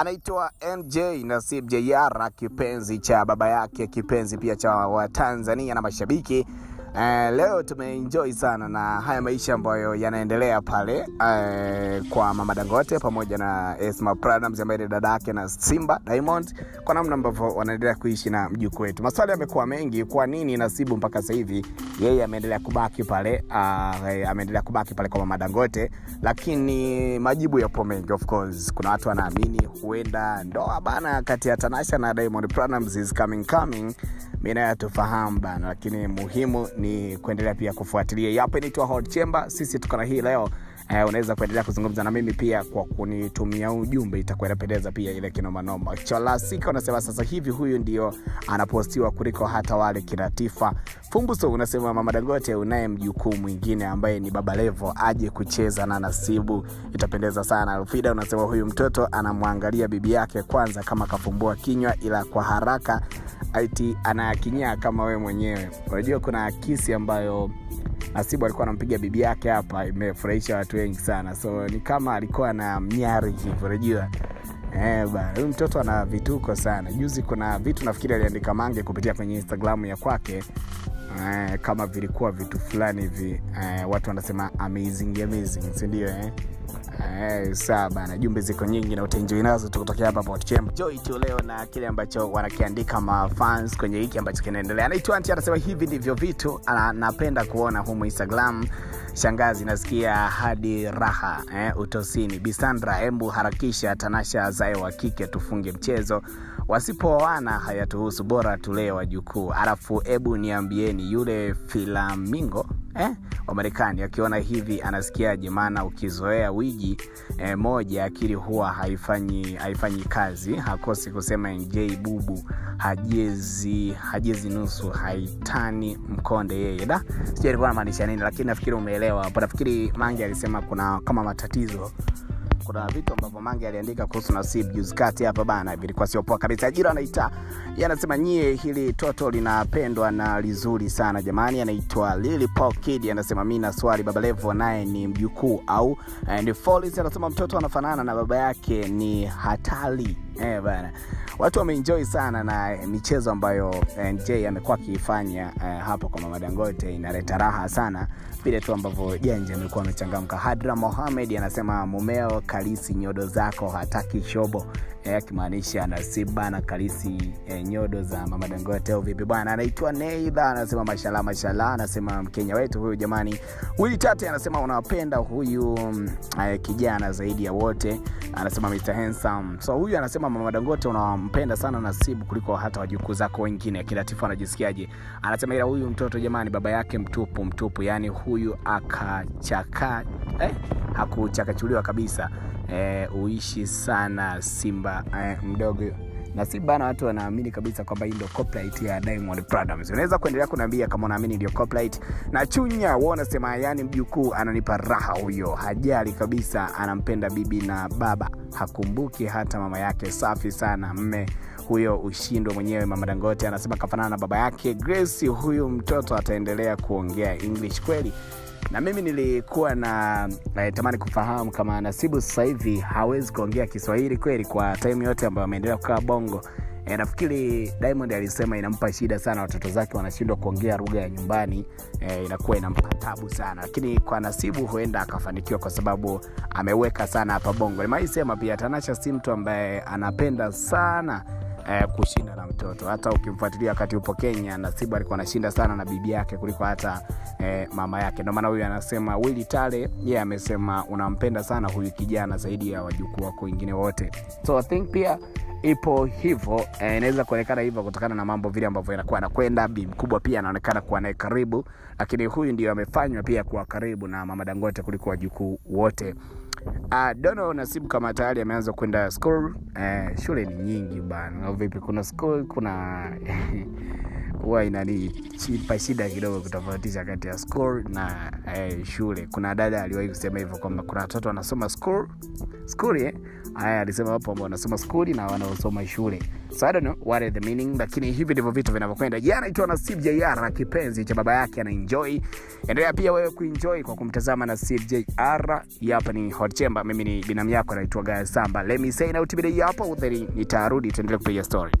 anaitwa MJ Nasib Jayara, kipenzi cha baba yake, kipenzi pia cha Watanzania na mashabiki. Uh, leo tumeenjoy sana na haya maisha ambayo yanaendelea pale uh, kwa Mama Dangote pamoja na Esma Platnumz ambaye ni dada yake na Simba Diamond, kwa namna ambavyo wanaendelea kuishi na mjukuu wetu. Maswali yamekuwa mengi, kwa nini Nasibu mpaka sasa hivi yeye ameendelea kubaki pale uh, ameendelea kubaki pale kwa Mama Dangote, lakini majibu yapo mengi. Of course kuna watu wanaamini huenda ndoa bana kati ya Tanasha na Diamond Platnumz is coming coming mi nayo tufahamu bana, lakini muhimu ni kuendelea pia kufuatilia. Yapo inaitwa Hot Chamber, sisi tukana hii leo. Eh, unaweza kuendelea kuzungumza na mimi pia kwa kunitumia ujumbe, itakuwa inapendeza pia ile kinomanoma. Cholasika unasema sasa hivi huyu ndio anapostiwa kuliko hata wale kinatifa Fumbuso unasema Mama Dangote unaye mjukuu mwingine ambaye ni Baba Levo aje kucheza na Nasibu, itapendeza sana. fida unasema huyu mtoto anamwangalia bibi yake kwanza kama kafumbua kinywa, ila kwa haraka iti anayakinyaa kama we mwenyewe. Unajua kuna kisi ambayo Nasibu alikuwa anampiga bibi yake hapa, imefurahisha watu wengi sana, so ni kama alikuwa na mnyari hivyo, unajua Eh, huyu mtoto ana vituko sana. Juzi kuna vitu nafikiri aliandika Mange kupitia kwenye Instagram ya kwake eh, kama vilikuwa vitu fulani hivi eh, watu wanasema amazing amazing, si ndio eh? Eh, sawa bana, jumbe ziko nyingi na utaenjoy nazo tukutokea hapa Port joi tu leo na kile ambacho wanakiandika mafans kwenye hiki ambacho kinaendelea. Anaitwa Anti anasema hivi ndivyo vitu anapenda napenda kuona humu Instagram. Shangazi nasikia hadi raha eh, utosini. Bisandra, embu harakisha Tanasha zae wa kike tufunge mchezo wasipooana hayatuhusu, bora tulee wajukuu. Alafu ebu niambieni yule Flamingo eh, wa Marekani akiona hivi anasikiaje? Maana ukizoea wiji eh, moja akili huwa haifanyi, haifanyi kazi. Hakosi kusema NJ bubu hajezi, hajezi nusu haitani mkonde yeye. Da, sijui alikuwa anamaanisha nini, lakini nafikiri umeelewa po Nafikiri mangi alisema kuna kama matatizo kuna vitu ambavyo Mange aliandika kuhusu Nasib juzi hapa bana, vilikuwa sio poa kabisa. Ajira anaita anasema nyie, hili toto linapendwa na lizuri sana jamani. Anaitwa lili Kid, anasema mimi na swali, Baba Levo naye ni mjukuu au ni? Anasema mtoto anafanana na baba yake, ni hatari eh bana. Watu wameenjoy sana na michezo ambayo NJ amekuwa akiifanya eh, hapo kwa Mama Dangote, inaleta raha sana vile tu ambavyo Janja amekuwa amechangamka. Hadra Mohamed anasema mumeo kalisi nyodo zako hataki shobo, akimaanisha eh, na kalisi eh, nyodo za Mama Dangote au vipi bwana? Anaitwa Neidha anasema mashallah mashallah, anasema Mkenya wetu huyu jamani. wili Tate anasema unawapenda huyu eh, kijana zaidi ya wote, anasema Mr Handsome. So huyu anasema Mama Dangote unampenda sana Nasibu kuliko hata wajukuu zako wengine. kilatifu anajisikiaje? Anasema ila huyu mtoto jamani, baba yake mtupu mtupu, yani huyu akachaka eh, hakuchakachuliwa kabisa e, uishi sana Simba e, mdogo na si bana, watu wanaamini kabisa kwamba hii ndio copyright ya Diamond Platnumz. Unaweza kuendelea kuniambia kama unaamini ndio copyright. Na Chunya wao wanasema yani, mjukuu ananipa raha huyo, hajali kabisa, anampenda bibi na baba, hakumbuki hata mama yake. Safi sana mme huyo, ushindwe mwenyewe. Mama Dangote anasema kafanana na baba yake. Grace, huyu mtoto ataendelea kuongea English kweli? na mimi nilikuwa na eh, tamani kufahamu kama Nasibu sasa hivi hawezi kuongea Kiswahili kweli kwa time yote ambayo ameendelea kukaa Bongo. E, nafikiri Diamond alisema inampa shida sana, watoto zake wanashindwa kuongea lugha ya nyumbani e, inakuwa inampa tabu sana, lakini kwa Nasibu huenda akafanikiwa kwa sababu ameweka sana hapa Bongo. nimaisema pia Tanasha si mtu ambaye anapenda sana eh, kushinda na mtoto. Hata ukimfuatilia wakati upo Kenya, Nasibu alikuwa anashinda sana na bibi yake kuliko hata eh, mama yake. ndomaana huyu anasema wili Tale yeye yeah, amesema unampenda sana huyu kijana zaidi ya wajukuu wako wengine wote, so I think pia ipo hivyo eh, inaweza kuonekana hivyo kutokana na mambo vile ambavyo yanakuwa anakwenda. Bi mkubwa pia anaonekana kuwa naye karibu, lakini huyu ndio amefanywa pia kuwa karibu na mama Dangote kuliko wajukuu wote. Uh, Dono Nasibu kama tayari ameanza kwenda school. Uh, shule ni nyingi bana, vipi? Kuna school, kuna huwa inanipa shida kidogo kutofautisha kati ya school na eh, shule. Kuna dada aliwahi kusema hivyo kwamba kuna watoto wanasoma school school eh? Haya, alisema wapo ambao wanasoma school na wanaosoma shule. So I don't know what is the meaning, lakini hivi ndivyo vitu vinavyokwenda. Jana ikiwa na CJR kipenzi cha baba yake anaenjoy. Endelea pia wewe kuenjoy kwa kumtazama na cjr JR. Hapa ni Hot Chamber, mimi ni binamu yako anaitwa Gaya Samba. Say na utibidi hapo, utheri nitarudi tuendelee kupiga story.